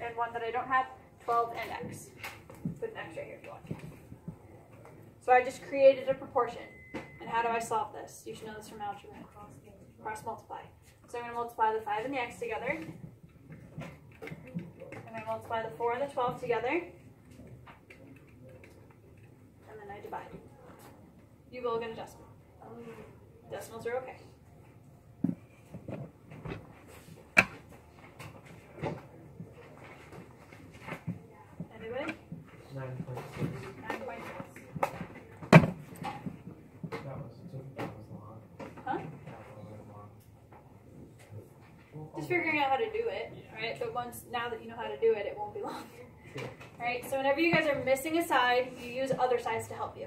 S1: and one that I don't have, 12 and x. Put an x right here if you want. So I just created a proportion. And how do I solve this? You should know this from algebra. Cross multiply. So I'm going to multiply the 5 and the x together. And I multiply the 4 and the 12 together. And then I divide. You will get a decimal. Decimals are okay. Anybody?
S3: Nine point six.
S1: 9.6.
S3: That was, that was long.
S1: Huh?
S3: That was a little long.
S1: Just figuring out how to do it, right? But once, now that you know how to do it, it won't be long. Right? So whenever you guys are missing a side, you use other sides to help you.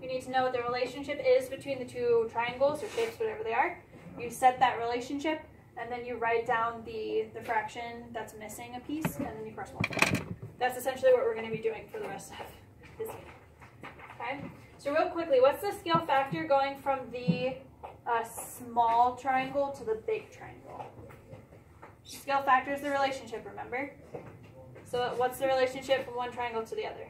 S1: You need to know what the relationship is between the two triangles or shapes, whatever they are. You set that relationship, and then you write down the, the fraction that's missing a piece, and then you cross multiply. That's essentially what we're going to be doing for the rest of this year. Okay? So real quickly, what's the scale factor going from the uh, small triangle to the big triangle? Scale factor is the relationship, remember? So what's the relationship from one triangle to the other?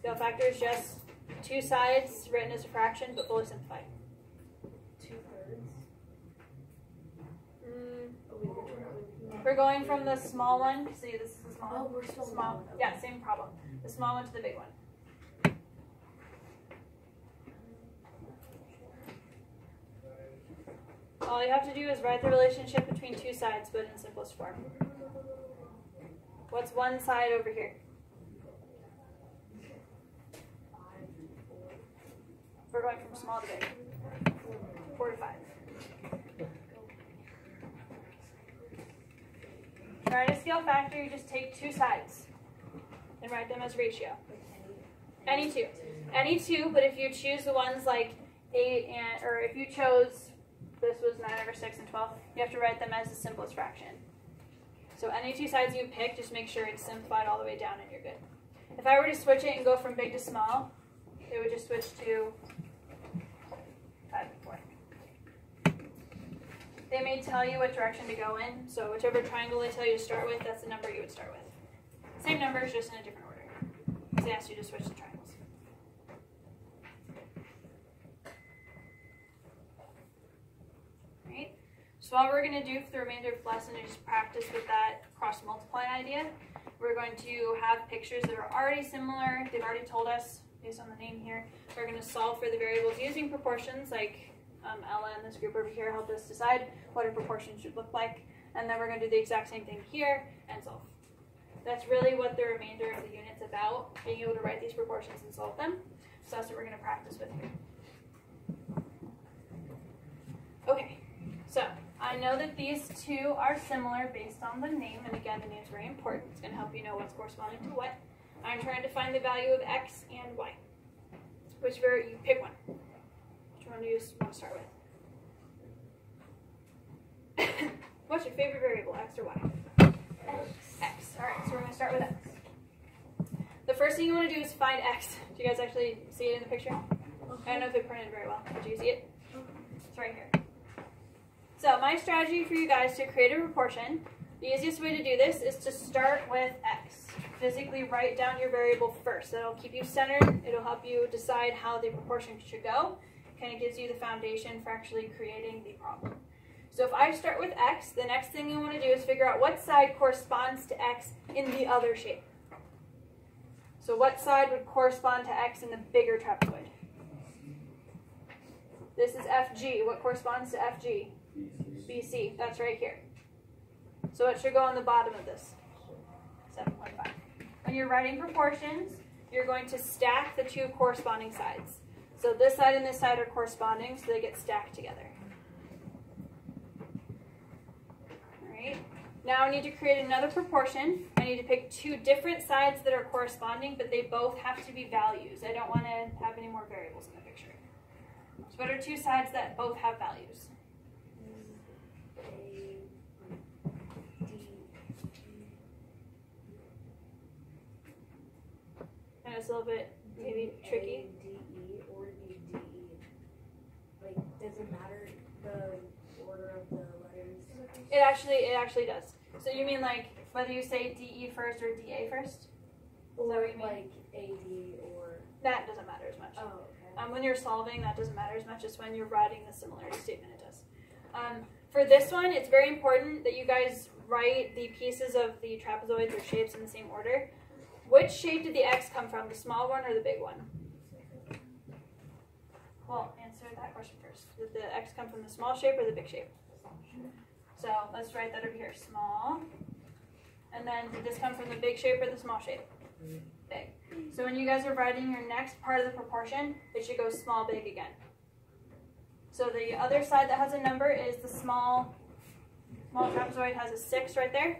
S1: Scale factor is just two sides written as a fraction but fully simplified.
S4: Two thirds.
S1: Mm,
S4: wait, which one are we-
S1: we're going from the small one. See, this is the small
S4: Oh, we're still
S1: Small.
S4: small.
S1: Yeah, same problem. The small one to the big one. All you have to do is write the relationship between two sides, but in simplest form. What's one side over here? We're going from small to big. Four to five. To write a scale factor, you just take two sides and write them as ratio. Any two. Any two, but if you choose the ones like 8 and, or if you chose, this was 9 over 6 and 12, you have to write them as the simplest fraction. So any two sides you pick, just make sure it's simplified all the way down and you're good. If I were to switch it and go from big to small, it would just switch to 5 and 4. They may tell you what direction to go in, so whichever triangle they tell you to start with, that's the number you would start with. Same numbers, just in a different order. They asked you to switch the triangles. Right? So what we're going to do for the remainder of the lesson is just practice with that cross multiply idea. We're going to have pictures that are already similar. They've already told us, based on the name here, we're going to solve for the variables using proportions like um, Ella and this group over here helped us decide what a proportion should look like. And then we're going to do the exact same thing here and solve. That's really what the remainder of the unit's about, being able to write these proportions and solve them. So that's what we're going to practice with here. Okay, so I know that these two are similar based on the name, and again, the name is very important. It's going to help you know what's corresponding to what. I'm trying to find the value of x and y. Which very you pick one. Which one do you want to start with? What's your favorite variable, x or y? X. All right, so we're going to start with x. The first thing you want to do is find x. Do you guys actually see it in the picture? I don't know if it printed very well. Did you see it? It's right here. So my strategy for you guys to create a proportion, the easiest way to do this is to start with x. Physically write down your variable first. That'll keep you centered. It'll help you decide how the proportion should go. Kind of gives you the foundation for actually creating the problem. So if I start with x, the next thing you want to do is figure out what side corresponds to x in the other shape. So what side would correspond to x in the bigger trapezoid? This is FG. What corresponds to FG? BC. That's right here. So it should go on the bottom of this. 7.5. When you're writing proportions, you're going to stack the two corresponding sides. So this side and this side are corresponding, so they get stacked together. Alright. Now I need to create another proportion. I need to pick two different sides that are corresponding, but they both have to be values. I don't want to have any more variables in the picture. So what are two sides that both have values? And it's a little bit maybe tricky.
S4: D E or D D E. Like, does it matter the order of the letters?
S1: It actually it actually does. So you mean like whether you say DE first or DA first?
S4: Or
S1: what you mean?
S4: like A D or
S1: That doesn't matter as much.
S4: oh okay.
S1: Um, when you're solving, that doesn't matter as much as when you're writing the similarity statement, it does. Um, for this one, it's very important that you guys write the pieces of the trapezoids or shapes in the same order. Which shape did the X come from, the small one or the big one? Well, answer that question first. Did the X come from the small shape or the big shape? So let's write that over here, small. And then did this come from the big shape or the small shape? Big. So when you guys are writing your next part of the proportion, it should go small, big again. So the other side that has a number is the small, small trapezoid has a six right there.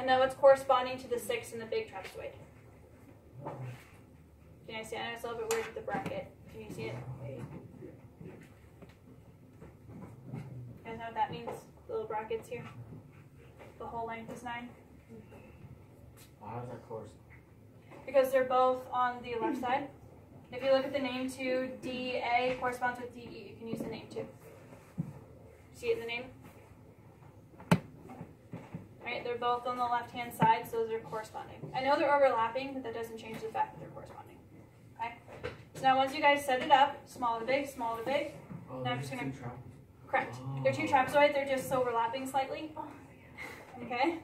S1: And then what's corresponding to the six in the big trapezoid? Can you see? I know it's a little bit weird with the bracket. Can you see it? You guys know what that means? The little brackets here. The whole length is nine.
S2: Why how does that correspond?
S1: Because they're both on the left side. If you look at the name too, DA corresponds with DE. You can use the name too. See it in the name? Right, they're both on the left hand side, so those are corresponding. I know they're overlapping, but that doesn't change the fact that they're corresponding. Okay? So now once you guys set it up, small to big, small to big,
S2: Oh,
S1: Now I'm just gonna-
S2: two
S1: correct.
S2: Oh.
S1: They're two trapezoids, they're just overlapping slightly. Okay?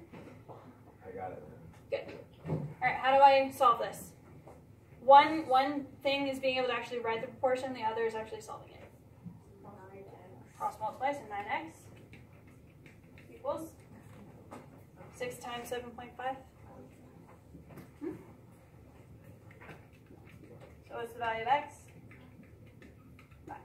S2: I got it. Good.
S1: Alright, how do I solve this? One one thing is being able to actually write the proportion, the other is actually solving it.
S4: Nine X.
S1: Cross multiply, so 9x equals 6 times 7.5. Hmm? So what's the value of x? 5.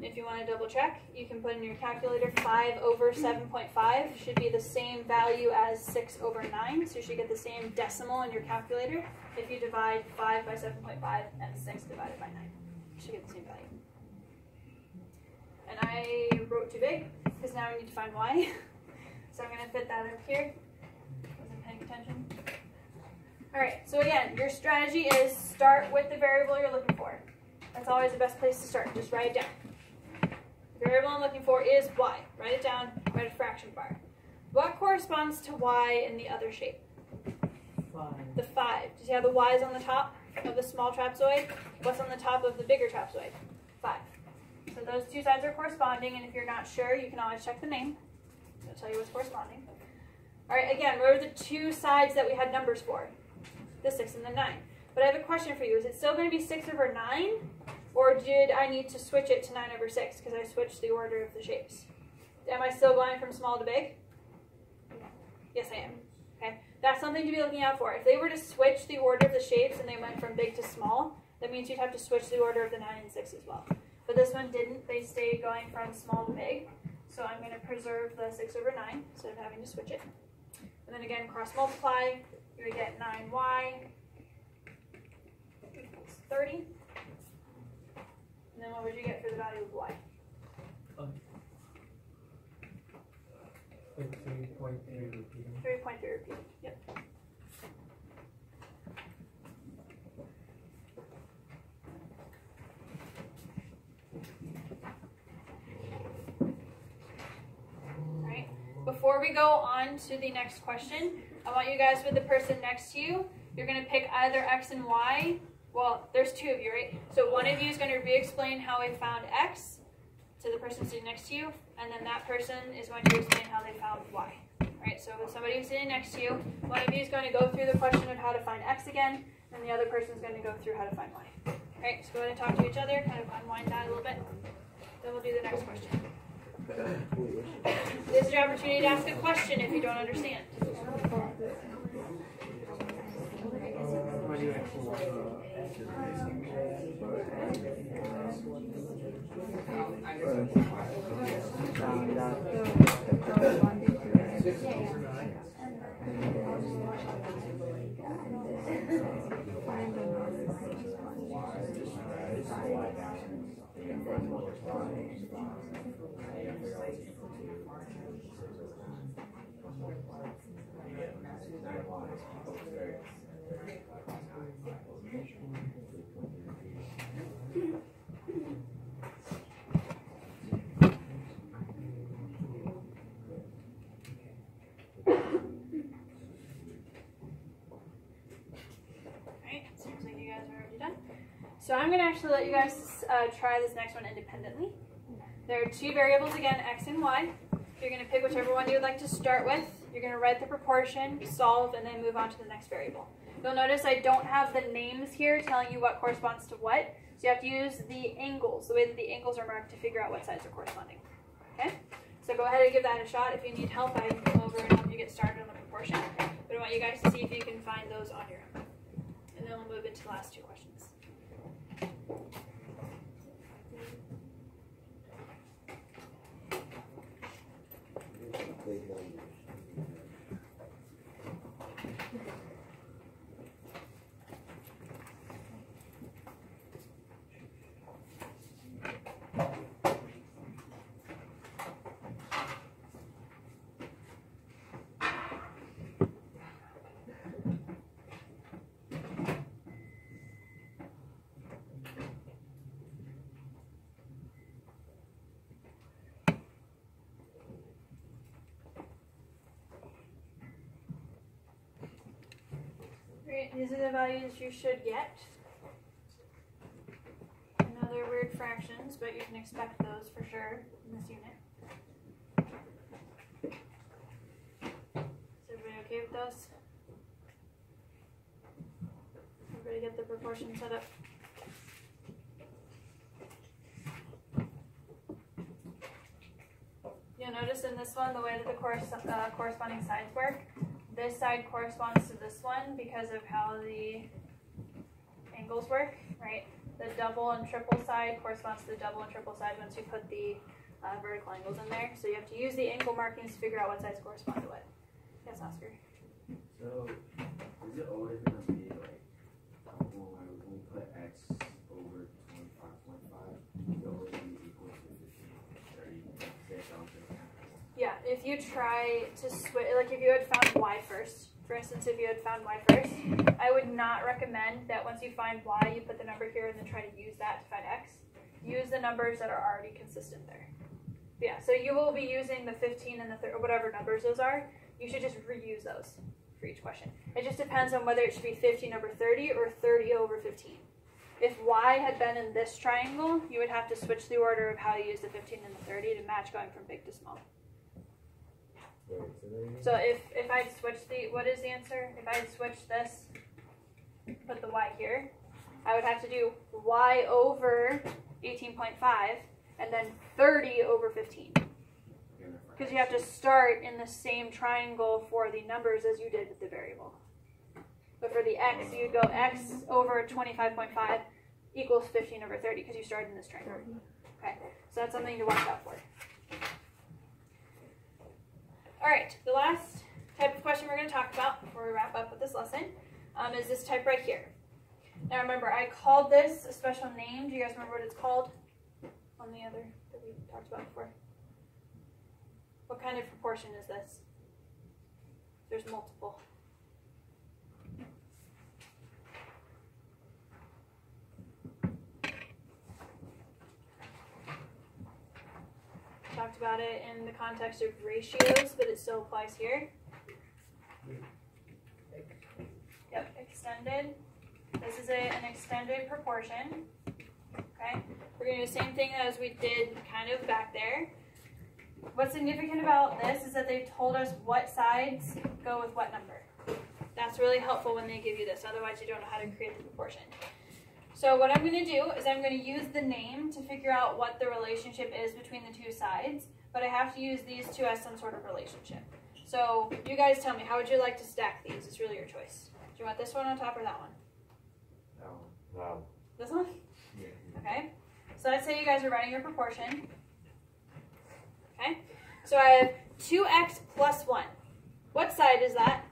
S1: If you want to double check, you can put in your calculator 5 over 7.5 should be the same value as 6 over 9, so you should get the same decimal in your calculator if you divide 5 by 7.5 and 6 divided by 9. You should get the same value. And I wrote too big because now I need to find y. so I'm gonna fit that up here. Wasn't paying attention. All right, so again, your strategy is start with the variable you're looking for. That's always the best place to start. Just write it down. The variable I'm looking for is y. Write it down, write a fraction bar. What corresponds to y in the other shape?
S3: Five.
S1: The 5. Do you see how the y is on the top of the small trapezoid? What's on the top of the bigger trapezoid? 5. Those two sides are corresponding, and if you're not sure, you can always check the name. It'll tell you what's corresponding. All right, again, what are the two sides that we had numbers for? The 6 and the 9. But I have a question for you. Is it still going to be 6 over 9? Or did I need to switch it to 9 over 6 because I switched the order of the shapes? Am I still going from small to big? Yes, I am. Okay, that's something to be looking out for. If they were to switch the order of the shapes and they went from big to small, that means you'd have to switch the order of the 9 and 6 as well. But this one didn't. They stayed going from small to big. So I'm going to preserve the 6 over 9 instead of having to switch it. And then again, cross multiply, you would get 9y equals 30. And then what would you get for the value of y?
S3: Like three point three repeating.
S1: 3.3 repeated. Yep. Alright, before we go on to the next question, I want you guys with the person next to you, you're going to pick either x and y. Well, there's two of you, right? So one of you is going to re-explain how we found x to the person sitting next to you, and then that person is going to explain how they found y. Right, so with somebody who's sitting next to you, one of you is going to go through the question of how to find x again, and the other person is going to go through how to find y. Right, so go ahead and talk to each other, kind of unwind that a little bit. Then we'll do the next question. This is your opportunity to ask a question if you don't understand. So I'm going to actually let you guys uh, try this next one independently. There are two variables again, x and y. You're going to pick whichever one you would like to start with. You're going to write the proportion, solve, and then move on to the next variable. You'll notice I don't have the names here telling you what corresponds to what. So you have to use the angles, the way that the angles are marked to figure out what sides are corresponding. Okay? So go ahead and give that a shot. If you need help, I can come over and help you get started on the proportion. But I want you guys to see if you can find those on your own. And then we'll move into the last two questions. Great, these are the values you should get. They're weird fractions, but you can expect those for sure in this unit. Is everybody okay with those? Everybody get the proportion set up? You'll notice in this one, the way that the corres- uh, corresponding sides work, this side corresponds to this one because of how the angles work, right? The double and triple side corresponds to the double and triple side once you put the uh, vertical angles in there. So you have to use the angle markings to figure out what sides correspond to what. Yes, Oscar?
S2: So, is it always gonna be like, when we, when we put x over twenty-five point five, is it always gonna be equal to fifteen?
S1: If you try to switch, like if you had found y first, for instance, if you had found y first, I would not recommend that once you find y, you put the number here and then try to use that to find x. Use the numbers that are already consistent there. Yeah, so you will be using the 15 and the thir- whatever numbers those are. You should just reuse those for each question. It just depends on whether it should be 15 over 30 or 30 over 15. If y had been in this triangle, you would have to switch the order of how you use the 15 and the 30 to match going from big to small.
S2: Wait, say that again?
S1: So if, if I'd switch the, what is the answer? If I'd switch this, put the y here, I would have to do y over 18.5 and then 30 over 15. Because you have to start in the same triangle for the numbers as you did with the variable. But for the x, you'd go x over 25.5 equals 15 over 30 because you started in this triangle. Okay, so that's something to watch out for. All right, the last type of question we're going to talk about before we wrap up with this lesson um, is this type right here. Now remember, I called this a special name. Do you guys remember what it's called on the other that we talked about before? What kind of proportion is this? There's multiple. Talked about it in the context of ratios, but it still applies here. Yep, extended. This is a, an extended proportion. Okay, we're gonna do the same thing as we did kind of back there. What's significant about this is that they've told us what sides go with what number. That's really helpful when they give you this, otherwise you don't know how to create the proportion. So what I'm going to do is I'm going to use the name to figure out what the relationship is between the two sides, but I have to use these two as some sort of relationship. So you guys tell me, how would you like to stack these? It's really your choice. Do you want this one on top or that one?
S2: No. Wow.
S1: This one?
S2: Yeah.
S1: Okay. So let's say you guys are writing your proportion. Okay. So I have 2x plus 1. What side is that?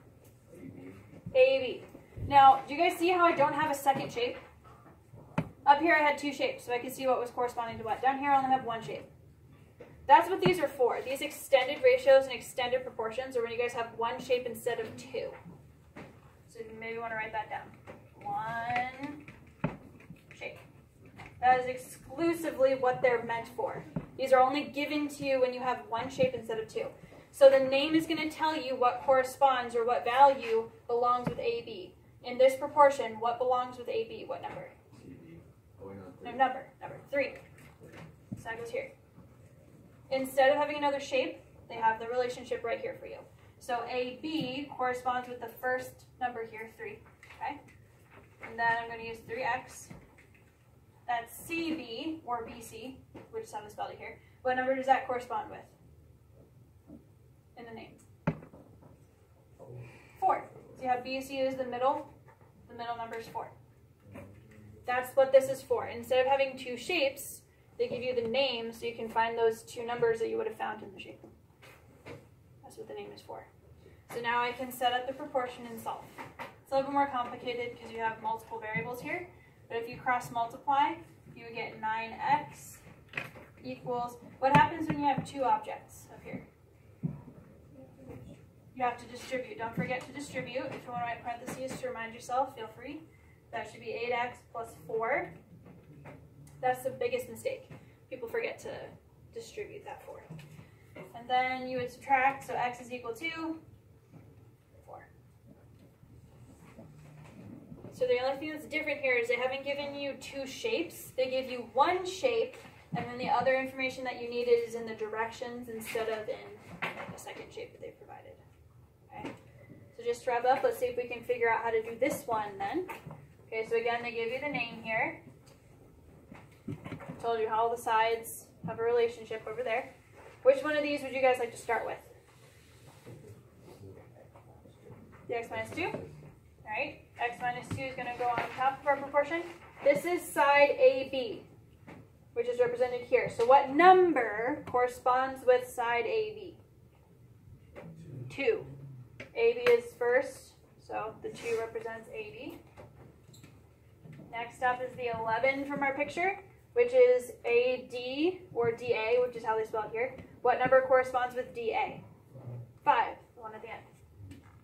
S1: AB. Now, do you guys see how I don't have a second shape? Up here I had two shapes, so I could see what was corresponding to what. Down here I only have one shape. That's what these are for. These extended ratios and extended proportions are when you guys have one shape instead of two. So you maybe want to write that down. One shape. That is exclusively what they're meant for. These are only given to you when you have one shape instead of two. So the name is going to tell you what corresponds or what value belongs with AB. In this proportion, what belongs with AB? What number? No, number. Number three. So that goes here. Instead of having another shape, they have the relationship right here for you. So AB corresponds with the first number here, 3. Okay? And then I'm going to use 3x. That's CB, or BC, which is how they spelled it here. What number does that correspond with? In the name. 4. So you have BC is the middle. The middle number is 4. That's what this is for. Instead of having two shapes, they give you the name so you can find those two numbers that you would have found in the shape. That's what the name is for. So now I can set up the proportion and solve. It's a little bit more complicated because you have multiple variables here. But if you cross multiply, you would get 9x equals, what happens when you have two objects up here? You have to distribute. Don't forget to distribute. If you want to write parentheses to remind yourself, feel free. That should be 8x plus 4. That's the biggest mistake. People forget to distribute that 4. And then you would subtract, so x is equal to 4. So the only thing that's different here is they haven't given you two shapes. They give you one shape, and then the other information that you needed is in the directions instead of in the second shape that they provided. Okay? So just to wrap up, let's see if we can figure out how to do this one then. Okay, so again, they give you the name here. Told you how all the sides have a relationship over there. Which one of these would you guys like to start with? The x minus 2. Alright, x minus 2 is going to go on top of our proportion. This is side AB, which is represented here. So what number corresponds with side AB? 2. AB is first, so the 2 represents AB. Next up is the 11 from our picture, which is AD or DA, which is how they spell it here. What number corresponds with DA? 5, the one at the end.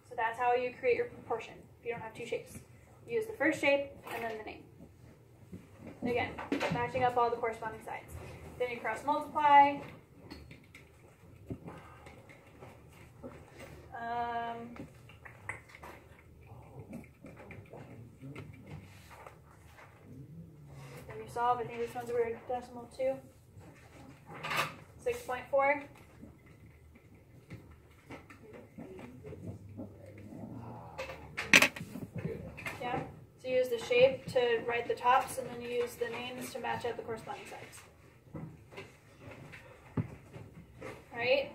S1: So that's how you create your proportion if you don't have two shapes. You use the first shape and then the name. Again, matching up all the corresponding sides. Then you cross multiply. Um, solve. I think this one's a weird decimal too. 6.4. Yeah. So you use the shape to write the tops, and then you use the names to match up the corresponding sides. Alright,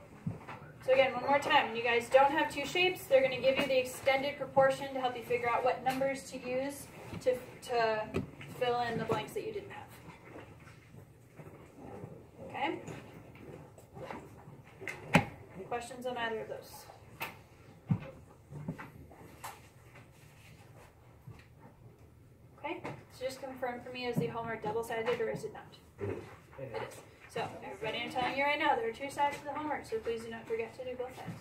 S1: So again, one more time. You guys don't have two shapes, they're going to give you the extended proportion to help you figure out what numbers to use to, to fill in the blanks that you didn't have. Okay? Questions on either of those? Okay, so just confirm for me, is the homework double-sided or is it not? It is. So, everybody, I'm telling you right now, there are two sides to the homework, so please do not forget to do both sides.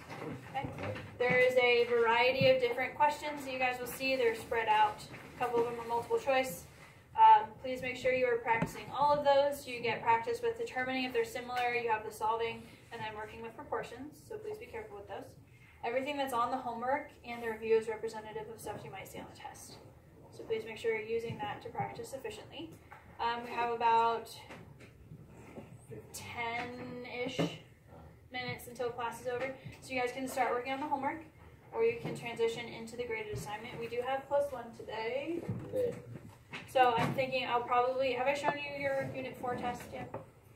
S1: Okay? There is a variety of different questions that you guys will see. They're spread out. A couple of them are multiple choice. Please make sure you are practicing all of those. You get practice with determining if they're similar. You have the solving and then working with proportions. So please be careful with those. Everything that's on the homework and the review is representative of stuff you might see on the test. So please make sure you're using that to practice efficiently. Um, we have about 10-ish minutes until class is over. So you guys can start working on the homework or you can transition into the graded assignment. We do have plus one today.
S2: Okay.
S1: So I'm thinking I'll probably, have I shown you your unit four test yet?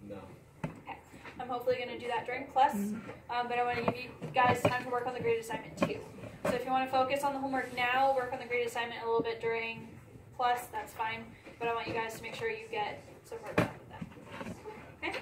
S2: No. Okay.
S1: I'm hopefully going to do that during plus, um, but I want to give you guys time to work on the grade assignment too. So if you want to focus on the homework now, work on the grade assignment a little bit during plus, that's fine. But I want you guys to make sure you get some work done.